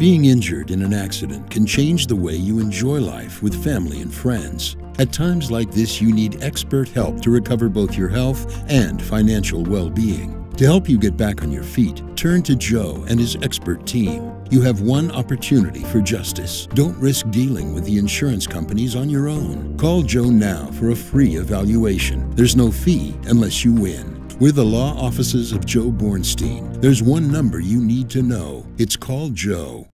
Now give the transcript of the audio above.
Being injured in an accident can change the way you enjoy life with family and friends. At times like this, you need expert help to recover both your health and financial well being. To help you get back on your feet, turn to Joe and his expert team. You have one opportunity for justice. Don't risk dealing with the insurance companies on your own. Call Joe now for a free evaluation. There's no fee unless you win. With the law offices of Joe Bornstein, there's one number you need to know. It's called Joe.